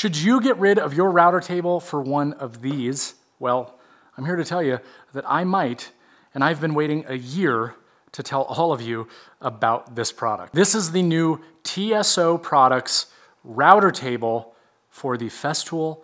Should you get rid of your router table for one of these? Well, I'm here to tell you that I might, and I've been waiting a year to tell all of you about this product. This is the new TSO Products router table for the Festool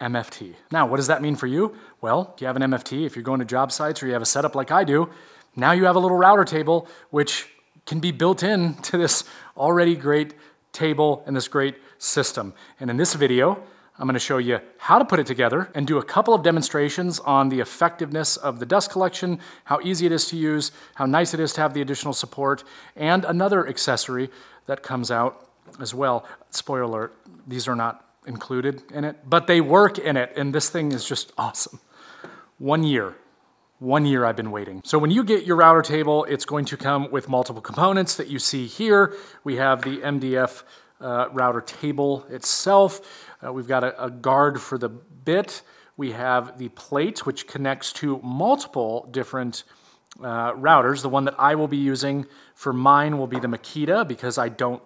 MFT. Now, what does that mean for you? Well, if you have an MFT, if you're going to job sites or you have a setup like I do, now you have a little router table which can be built in to this already great table and this great system. And in this video, I'm going to show you how to put it together and do a couple of demonstrations on the effectiveness of the dust collection, how easy it is to use, how nice it is to have the additional support, and another accessory that comes out as well. Spoiler alert, these are not included in it, but they work in it, and this thing is just awesome. One year. One year I've been waiting. So when you get your router table, it's going to come with multiple components that you see here. We have the MDF uh, router table itself. Uh, we've got a, a guard for the bit. We have the plate, which connects to multiple different uh, routers. The one that I will be using for mine will be the Makita because I don't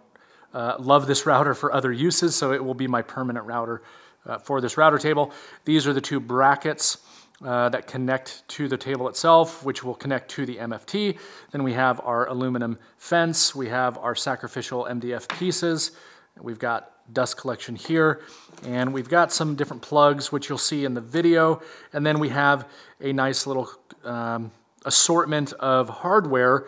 uh, love this router for other uses, so it will be my permanent router uh, for this router table. These are the two brackets uh, that connect to the table itself, which will connect to the MFT. Then we have our aluminum fence. We have our sacrificial MDF pieces. We've got dust collection here, and we've got some different plugs, which you'll see in the video. And then we have a nice little um, assortment of hardware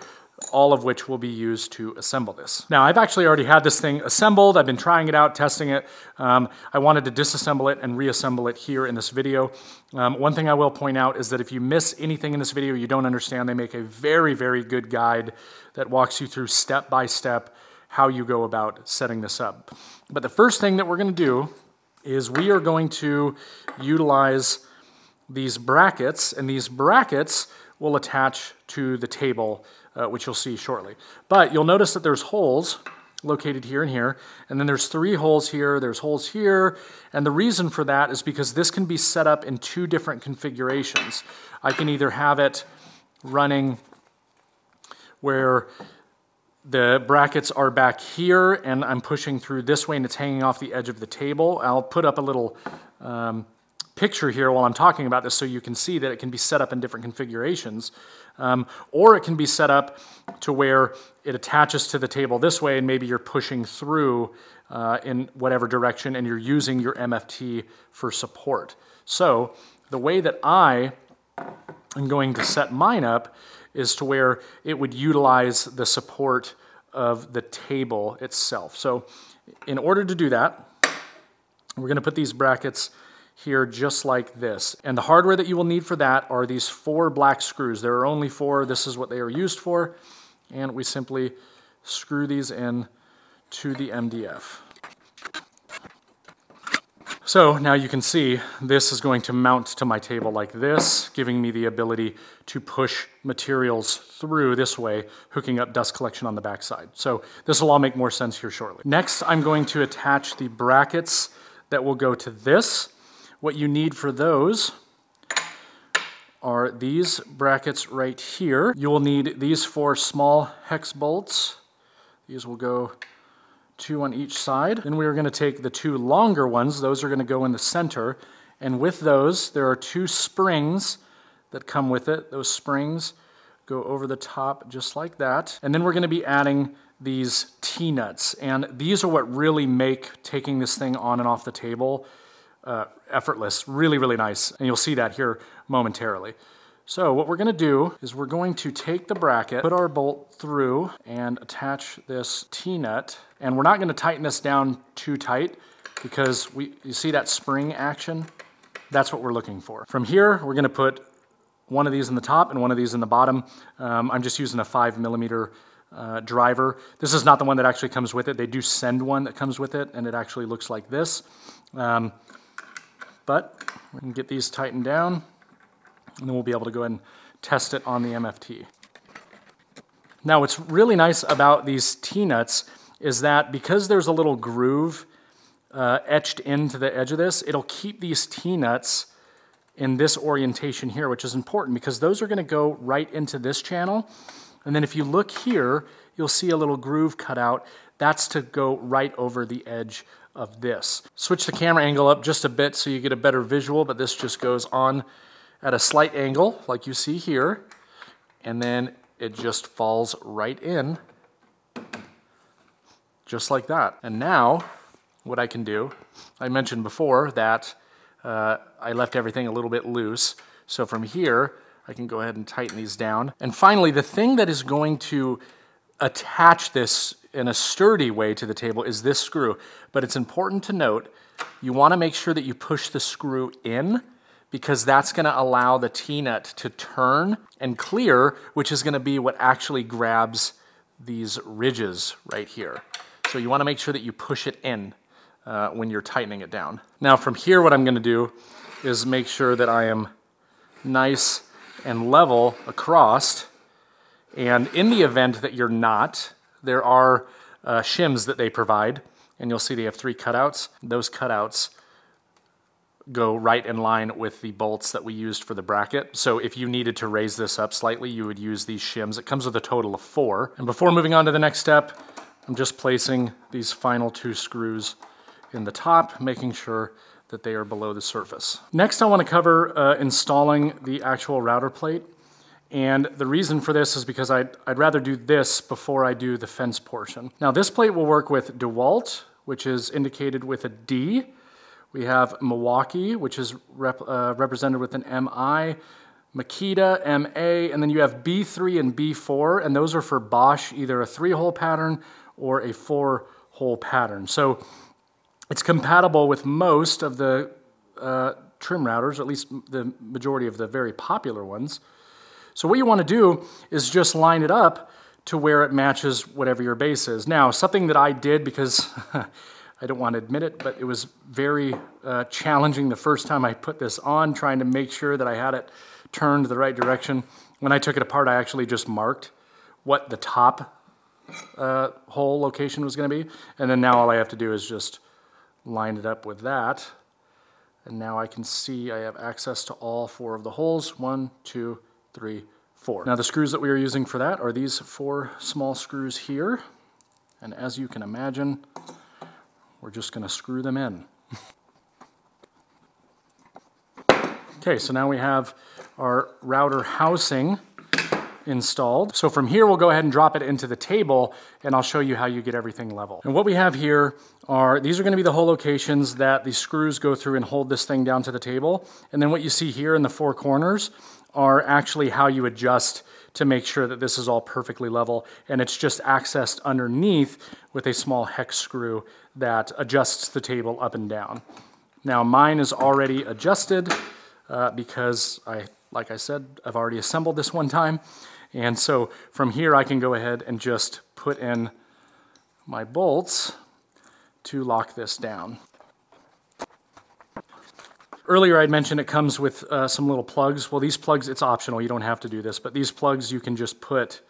all of which will be used to assemble this. Now, I've actually already had this thing assembled. I've been trying it out, testing it. Um, I wanted to disassemble it and reassemble it here in this video. Um, one thing I will point out is that if you miss anything in this video you don't understand, they make a very, very good guide that walks you through step by step how you go about setting this up. But the first thing that we're going to do is we are going to utilize these brackets, and these brackets will attach to the table uh, which you'll see shortly. But you'll notice that there's holes located here and here, and then there's three holes here, there's holes here, and the reason for that is because this can be set up in two different configurations. I can either have it running where the brackets are back here and I'm pushing through this way and it's hanging off the edge of the table. I'll put up a little um, picture here while I'm talking about this so you can see that it can be set up in different configurations. Um, or it can be set up to where it attaches to the table this way and maybe you're pushing through uh, in whatever direction and you're using your MFT for support. So the way that I am going to set mine up is to where it would utilize the support of the table itself. So in order to do that, we're going to put these brackets here just like this. And the hardware that you will need for that are these four black screws. There are only four. This is what they are used for. And we simply screw these in to the MDF. So now you can see this is going to mount to my table like this, giving me the ability to push materials through this way, hooking up dust collection on the backside. So this will all make more sense here shortly. Next, I'm going to attach the brackets that will go to this. What you need for those are these brackets right here. You will need these four small hex bolts. These will go two on each side. Then we are going to take the two longer ones. Those are going to go in the center. And with those, there are two springs that come with it. Those springs go over the top just like that. And then we're going to be adding these T-nuts. And these are what really make taking this thing on and off the table uh, effortless, really, really nice. And you'll see that here momentarily. So what we're gonna do is we're going to take the bracket, put our bolt through and attach this T-nut. And we're not gonna tighten this down too tight because we, you see that spring action? That's what we're looking for. From here, we're gonna put one of these in the top and one of these in the bottom. Um, I'm just using a five millimeter uh, driver. This is not the one that actually comes with it. They do send one that comes with it and it actually looks like this. Um, but we can get these tightened down and then we'll be able to go ahead and test it on the MFT. Now what's really nice about these T-nuts is that because there's a little groove uh, etched into the edge of this, it'll keep these T-nuts in this orientation here, which is important because those are going to go right into this channel. And then if you look here, you'll see a little groove cut out. that's to go right over the edge of this. Switch the camera angle up just a bit so you get a better visual, but this just goes on at a slight angle like you see here, and then it just falls right in just like that. And now what I can do, I mentioned before that uh, I left everything a little bit loose. So from here, I can go ahead and tighten these down. And finally, the thing that is going to attach this in a sturdy way to the table is this screw. But it's important to note, you wanna make sure that you push the screw in because that's gonna allow the T-nut to turn and clear, which is gonna be what actually grabs these ridges right here. So you wanna make sure that you push it in uh, when you're tightening it down. Now from here, what I'm gonna do is make sure that I am nice and level across. And in the event that you're not, there are uh, shims that they provide, and you'll see they have three cutouts. Those cutouts go right in line with the bolts that we used for the bracket. So if you needed to raise this up slightly, you would use these shims. It comes with a total of four. And before moving on to the next step, I'm just placing these final two screws in the top, making sure that they are below the surface. Next, I want to cover uh, installing the actual router plate. And the reason for this is because I'd, I'd rather do this before I do the fence portion. Now this plate will work with DeWalt, which is indicated with a D. We have Milwaukee, which is rep, uh, represented with an MI, Makita, MA, and then you have B3 and B4, and those are for Bosch, either a three-hole pattern or a four-hole pattern. So it's compatible with most of the uh, trim routers, at least the majority of the very popular ones. So what you want to do is just line it up to where it matches whatever your base is. Now, something that I did because I don't want to admit it, but it was very uh, challenging the first time I put this on, trying to make sure that I had it turned the right direction. When I took it apart, I actually just marked what the top uh, hole location was going to be. And then now all I have to do is just line it up with that. And now I can see I have access to all four of the holes. One, two, three, four. Now the screws that we are using for that are these four small screws here. And as you can imagine, we're just gonna screw them in. okay, so now we have our router housing installed. So from here, we'll go ahead and drop it into the table and I'll show you how you get everything level. And what we have here are, these are gonna be the hole locations that the screws go through and hold this thing down to the table. And then what you see here in the four corners are actually how you adjust to make sure that this is all perfectly level. And it's just accessed underneath with a small hex screw that adjusts the table up and down. Now mine is already adjusted uh, because I, like I said, I've already assembled this one time. And so from here I can go ahead and just put in my bolts to lock this down. Earlier I'd mentioned it comes with uh, some little plugs. Well, these plugs, it's optional. You don't have to do this. But these plugs you can just put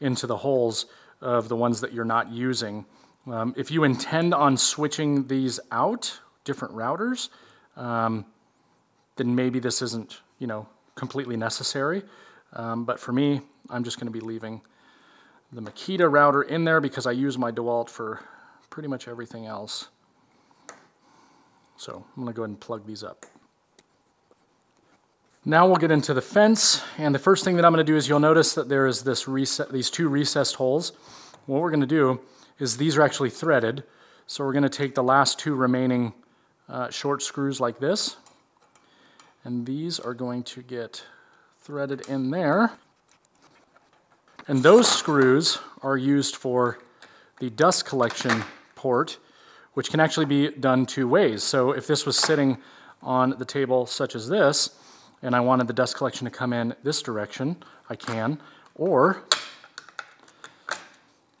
into the holes of the ones that you're not using. Um, if you intend on switching these out, different routers, um, then maybe this isn't, you know, completely necessary. Um, but for me, I'm just going to be leaving the Makita router in there because I use my DeWalt for pretty much everything else. So I'm going to go ahead and plug these up. Now we'll get into the fence, and the first thing that I'm going to do is you'll notice that there is this these two recessed holes. What we're going to do is these are actually threaded, so we're going to take the last two remaining uh, short screws like this, and these are going to get threaded in there. And those screws are used for the dust collection port, which can actually be done two ways. So if this was sitting on the table such as this, and I wanted the dust collection to come in this direction, I can. Or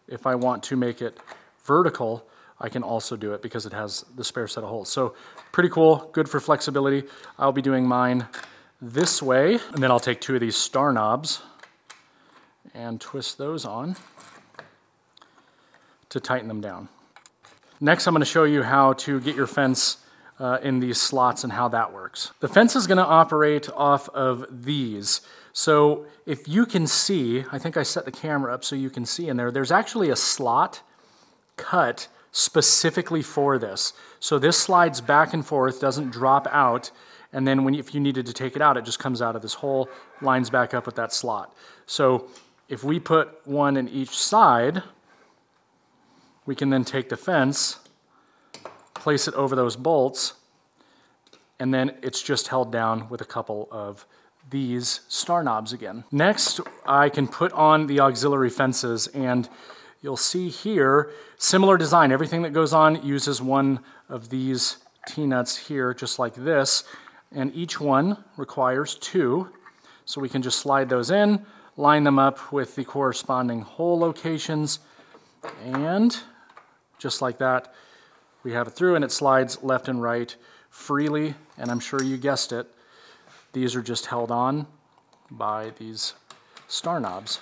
if I want to make it vertical, I can also do it because it has the spare set of holes. So pretty cool, good for flexibility. I'll be doing mine this way. And then I'll take two of these star knobs and twist those on to tighten them down. Next, I'm going to show you how to get your fence uh, in these slots and how that works. The fence is going to operate off of these. So if you can see, I think I set the camera up so you can see in there, there's actually a slot cut specifically for this. So this slides back and forth, doesn't drop out, and then when, if you needed to take it out, it just comes out of this hole, lines back up with that slot. So if we put one in each side, we can then take the fence, place it over those bolts, and then it's just held down with a couple of these star knobs again. Next, I can put on the auxiliary fences and you'll see here, similar design. Everything that goes on uses one of these T-nuts here, just like this, and each one requires two. So we can just slide those in, line them up with the corresponding hole locations, and just like that, we have it through and it slides left and right freely, and I'm sure you guessed it, these are just held on by these star knobs.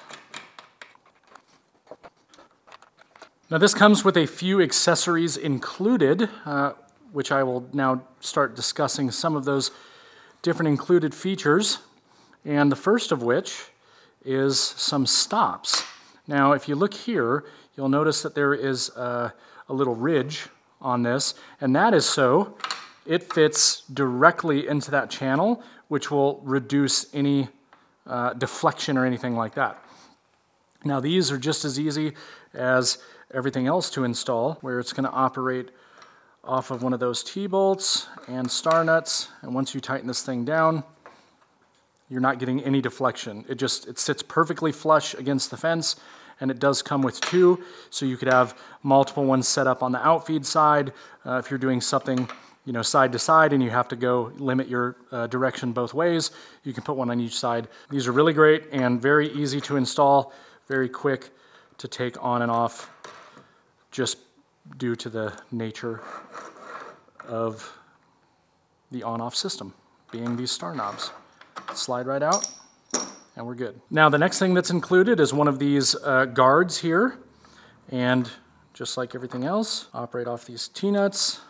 Now this comes with a few accessories included, uh, which I will now start discussing some of those different included features. And the first of which is some stops. Now if you look here, you'll notice that there is a, a little ridge on this, and that is so it fits directly into that channel, which will reduce any uh, deflection or anything like that. Now these are just as easy as everything else to install, where it's going to operate off of one of those T-bolts and star nuts, and once you tighten this thing down, you're not getting any deflection. It just it sits perfectly flush against the fence, and it does come with two, so you could have multiple ones set up on the outfeed side uh, if you're doing something you know, side to side and you have to go limit your uh, direction both ways, you can put one on each side. These are really great and very easy to install, very quick to take on and off just due to the nature of the on-off system, being these star knobs. Slide right out and we're good. Now the next thing that's included is one of these uh, guards here and just like everything else, operate off these T-nuts,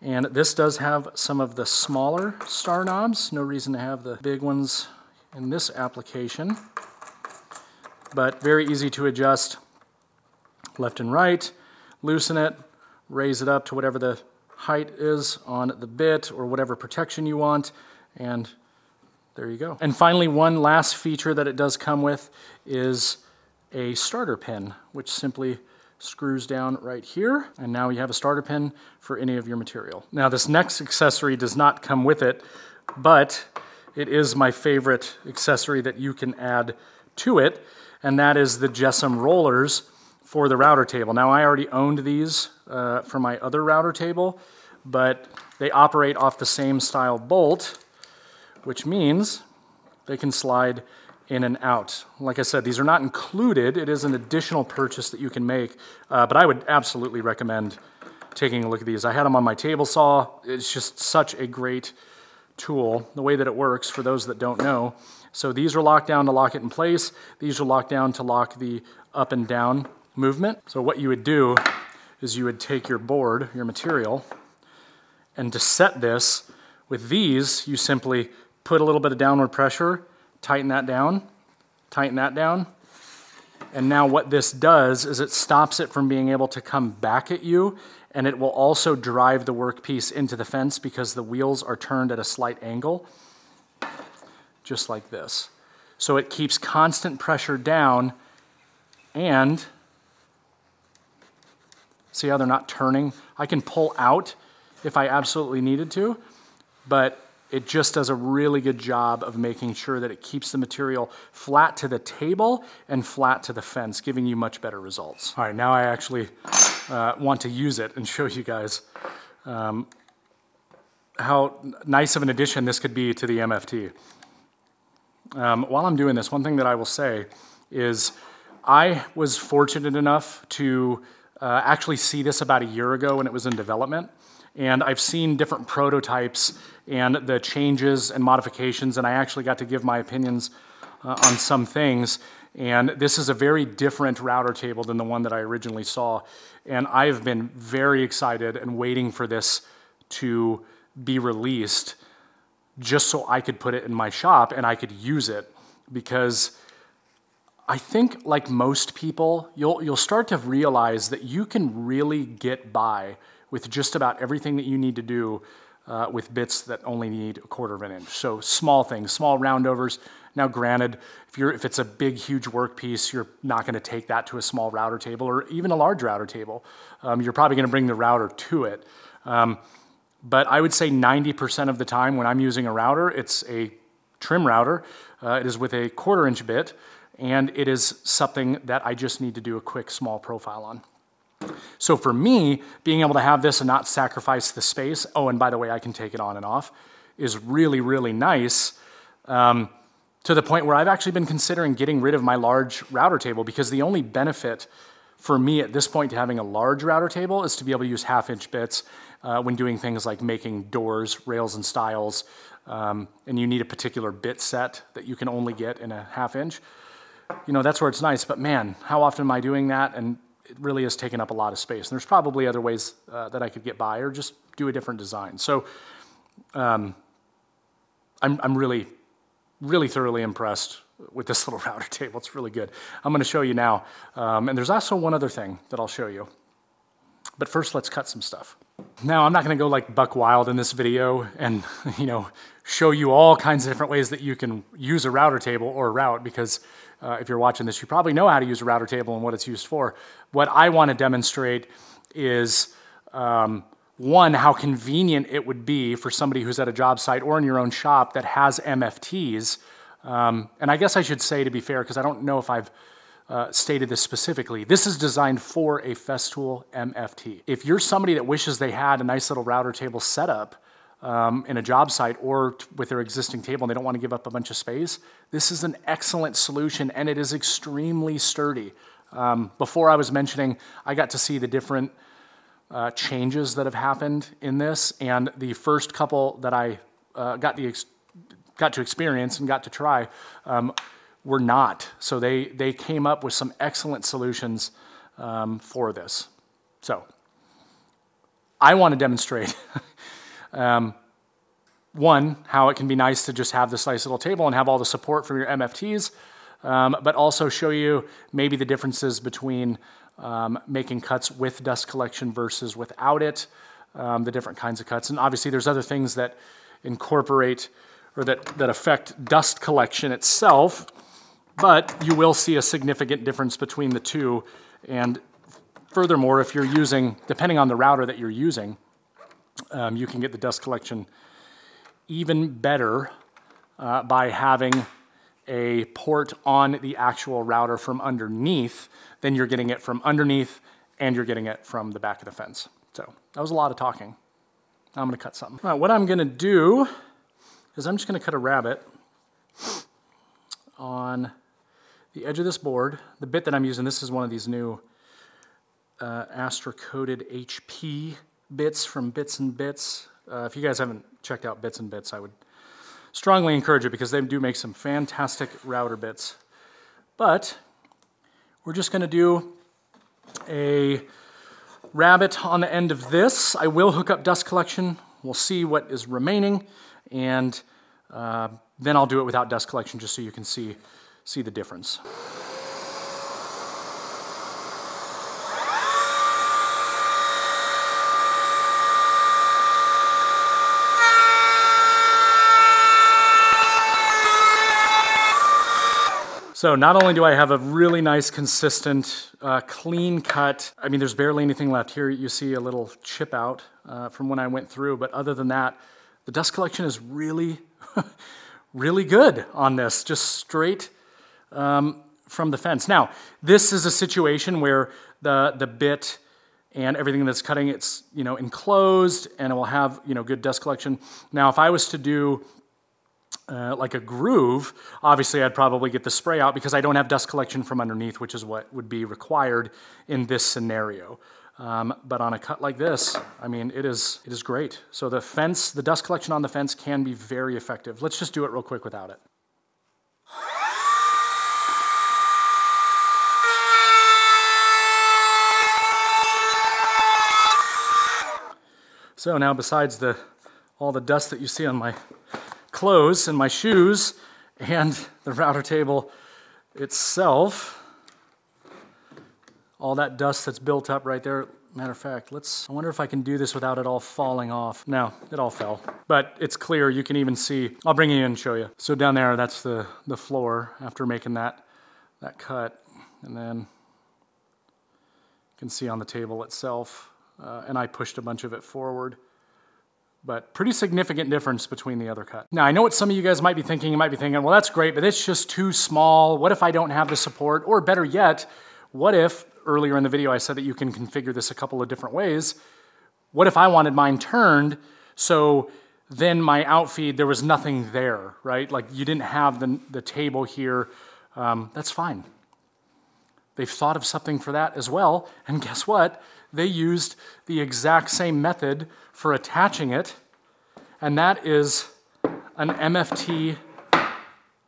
and this does have some of the smaller star knobs. No reason to have the big ones in this application. But very easy to adjust left and right. Loosen it, raise it up to whatever the height is on the bit or whatever protection you want. And there you go. And finally, one last feature that it does come with is a starter pin, which simply screws down right here, and now you have a starter pin for any of your material. Now this next accessory does not come with it, but it is my favorite accessory that you can add to it, and that is the JessEm rollers for the router table. Now I already owned these uh, for my other router table, but they operate off the same style bolt, which means they can slide in and out. Like I said, these are not included. It is an additional purchase that you can make, uh, but I would absolutely recommend taking a look at these. I had them on my table saw. It's just such a great tool, the way that it works for those that don't know. So these are locked down to lock it in place. These are locked down to lock the up and down movement. So what you would do is you would take your board, your material, and to set this, with these, you simply put a little bit of downward pressure tighten that down, tighten that down. And now what this does is it stops it from being able to come back at you and it will also drive the workpiece into the fence because the wheels are turned at a slight angle, just like this. So it keeps constant pressure down and see how they're not turning? I can pull out if I absolutely needed to, but it just does a really good job of making sure that it keeps the material flat to the table and flat to the fence, giving you much better results. All right, now I actually uh, want to use it and show you guys um, how nice of an addition this could be to the MFT. Um, while I'm doing this, one thing that I will say is I was fortunate enough to uh, actually see this about a year ago when it was in development. And I've seen different prototypes and the changes and modifications, and I actually got to give my opinions uh, on some things. And this is a very different router table than the one that I originally saw. And I've been very excited and waiting for this to be released just so I could put it in my shop and I could use it because I think, like most people, you'll, you'll start to realize that you can really get by with just about everything that you need to do uh, with bits that only need a quarter of an inch. So small things, small roundovers. Now, granted, if, you're, if it's a big, huge workpiece, you're not going to take that to a small router table or even a large router table. Um, you're probably going to bring the router to it. Um, but I would say 90% of the time when I'm using a router, it's a trim router. Uh, it is with a quarter inch bit, and it is something that I just need to do a quick small profile on. So for me, being able to have this and not sacrifice the space, oh, and by the way, I can take it on and off, is really, really nice. Um, to the point where I've actually been considering getting rid of my large router table because the only benefit for me at this point to having a large router table is to be able to use half inch bits uh, when doing things like making doors, rails, and stiles, Um, and you need a particular bit set that you can only get in a half inch. You know, that's where it's nice. But man, how often am I doing that? And it really has taken up a lot of space. And there's probably other ways uh, that I could get by or just do a different design. So um, I'm, I'm really, really thoroughly impressed with this little router table. It's really good. I'm going to show you now. Um, and there's also one other thing that I'll show you. But first, let's cut some stuff. Now, I'm not going to go like buck wild in this video and, you know, show you all kinds of different ways that you can use a router table or route because uh, if you're watching this, you probably know how to use a router table and what it's used for. What I want to demonstrate is um, one, how convenient it would be for somebody who's at a job site or in your own shop that has MFTs. Um, and I guess I should say, to be fair, because I don't know if I've uh, stated this specifically. This is designed for a Festool MFT. If you're somebody that wishes they had a nice little router table setup um, in a job site or with their existing table and they don't want to give up a bunch of space, this is an excellent solution and it is extremely sturdy. Um, before I was mentioning, I got to see the different uh, changes that have happened in this, and the first couple that I uh, got the got to experience and got to try um, were not. So they, they came up with some excellent solutions um, for this. So I want to demonstrate um, one, how it can be nice to just have this nice little table and have all the support from your MFTs, um, but also show you maybe the differences between um, making cuts with dust collection versus without it, um, the different kinds of cuts. And obviously, there's other things that incorporate or that, that affect dust collection itself but you will see a significant difference between the two. And furthermore, if you're using, depending on the router that you're using, um, you can get the dust collection even better uh, by having a port on the actual router from underneath then you're getting it from underneath and you're getting it from the back of the fence. So that was a lot of talking. I'm going to cut something. All right, what I'm going to do is I'm just going to cut a rabbet on the edge of this board, the bit that I'm using, this is one of these new uh, Astra-coated HP bits from Bits and Bits. Uh, if you guys haven't checked out Bits and Bits, I would strongly encourage it because they do make some fantastic router bits. But we're just going to do a rabbet on the end of this. I will hook up dust collection. We'll see what is remaining, and uh, then I'll do it without dust collection just so you can see see the difference. So not only do I have a really nice, consistent, uh, clean cut, I mean, there's barely anything left. Here you see a little chip out uh, from when I went through, but other than that, the dust collection is really, really good on this. Just straight um, from the fence. Now, this is a situation where the, the bit and everything that's cutting it's you know enclosed and it will have you know good dust collection. Now, if I was to do uh, like a groove, obviously I'd probably get the spray out because I don't have dust collection from underneath, which is what would be required in this scenario. Um, but on a cut like this, I mean, it is, it is great. So the fence, the dust collection on the fence can be very effective. Let's just do it real quick without it. So now besides the, all the dust that you see on my clothes and my shoes and the router table itself, all that dust that's built up right there, matter of fact, let's, I wonder if I can do this without it all falling off. No, it all fell. But it's clear, you can even see, I'll bring you in and show you. So down there, that's the, the floor after making that, that cut. And then you can see on the table itself, uh, and I pushed a bunch of it forward but pretty significant difference between the other cut. Now, I know what some of you guys might be thinking. You might be thinking, well, that's great, but it's just too small. What if I don't have the support? Or better yet, what if, earlier in the video I said that you can configure this a couple of different ways. What if I wanted mine turned so then my outfeed, there was nothing there, right? Like you didn't have the, the table here. Um, that's fine. They've thought of something for that as well. And guess what? They used the exact same method for attaching it, and that is an MFT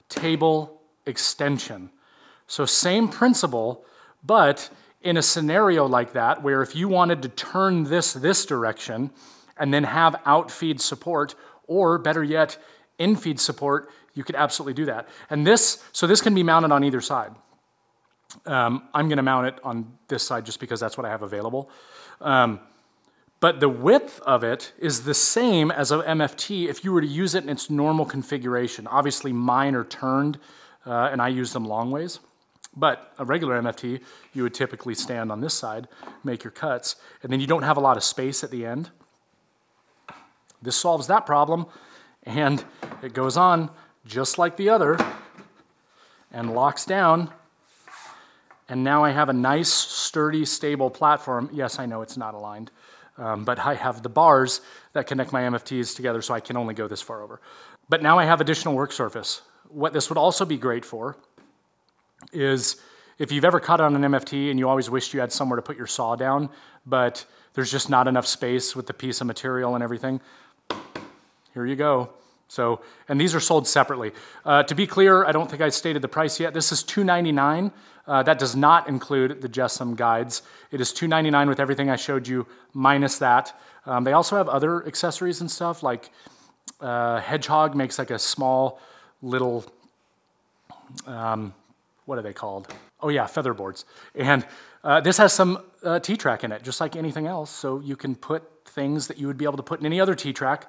table extension. So, same principle, but in a scenario like that, where if you wanted to turn this this direction and then have outfeed support, or better yet, infeed support, you could absolutely do that. And this, so this can be mounted on either side. Um, I'm going to mount it on this side just because that's what I have available. Um, but the width of it is the same as a MFT if you were to use it in its normal configuration. Obviously, mine are turned, uh, and I use them long ways. But a regular MFT, you would typically stand on this side, make your cuts, and then you don't have a lot of space at the end. This solves that problem, and it goes on just like the other and locks down and now I have a nice, sturdy, stable platform. Yes, I know it's not aligned, um, but I have the bars that connect my MFTs together so I can only go this far over. But now I have additional work surface. What this would also be great for is if you've ever cut on an MFT and you always wished you had somewhere to put your saw down, but there's just not enough space with the piece of material and everything, here you go. So, and these are sold separately. Uh, to be clear, I don't think I stated the price yet. This is 299. Uh, that does not include the JessEm guides. It is 299 with everything I showed you minus that. Um, they also have other accessories and stuff like uh, Hedgehog makes like a small little, um, what are they called? Oh yeah, feather boards. And uh, this has some uh, T-track in it, just like anything else. So you can put things that you would be able to put in any other T-track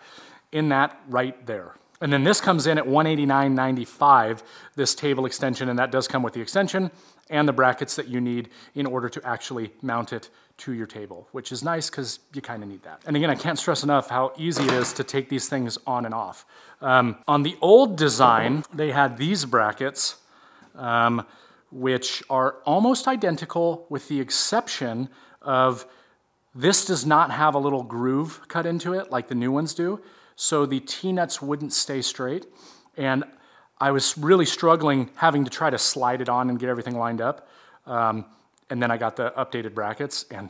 in that right there. And then this comes in at 189.95, this table extension, and that does come with the extension and the brackets that you need in order to actually mount it to your table, which is nice because you kind of need that. And again, I can't stress enough how easy it is to take these things on and off. Um, on the old design, they had these brackets, um, which are almost identical with the exception of this does not have a little groove cut into it like the new ones do so the T-nuts wouldn't stay straight. And I was really struggling having to try to slide it on and get everything lined up. Um, and then I got the updated brackets and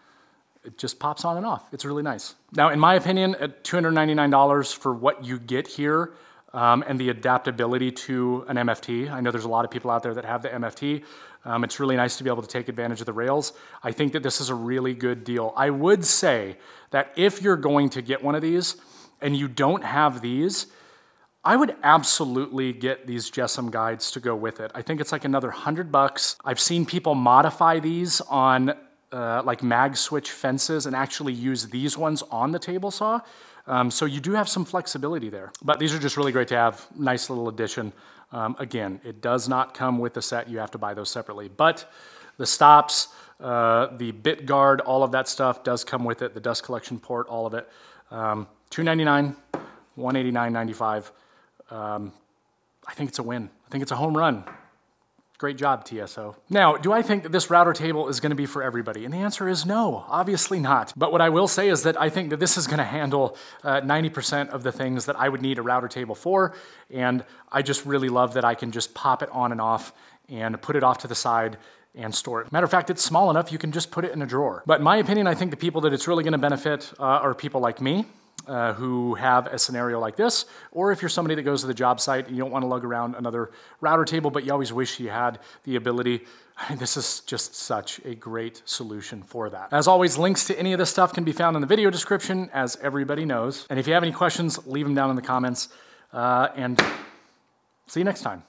it just pops on and off. It's really nice. Now, in my opinion, at $299 for what you get here um, and the adaptability to an MFT, I know there's a lot of people out there that have the MFT. Um, it's really nice to be able to take advantage of the rails. I think that this is a really good deal. I would say that if you're going to get one of these, and you don't have these, I would absolutely get these JessEm guides to go with it. I think it's like another hundred bucks. I've seen people modify these on uh, like mag switch fences and actually use these ones on the table saw. Um, so you do have some flexibility there. But these are just really great to have. Nice little addition. Um, again, it does not come with the set. You have to buy those separately. But the stops, uh, the bit guard, all of that stuff does come with it. The dust collection port, all of it. Um, 299 189.95. Um, I think it's a win. I think it's a home run. Great job, TSO. Now, do I think that this router table is going to be for everybody? And the answer is no, obviously not. But what I will say is that I think that this is going to handle 90% uh, of the things that I would need a router table for. And I just really love that I can just pop it on and off and put it off to the side and store it. Matter of fact, it's small enough you can just put it in a drawer. But in my opinion, I think the people that it's really going to benefit uh, are people like me. Uh, who have a scenario like this, or if you're somebody that goes to the job site and you don't want to lug around another router table, but you always wish you had the ability. I mean, this is just such a great solution for that. As always, links to any of this stuff can be found in the video description, as everybody knows. And if you have any questions, leave them down in the comments. Uh, and see you next time.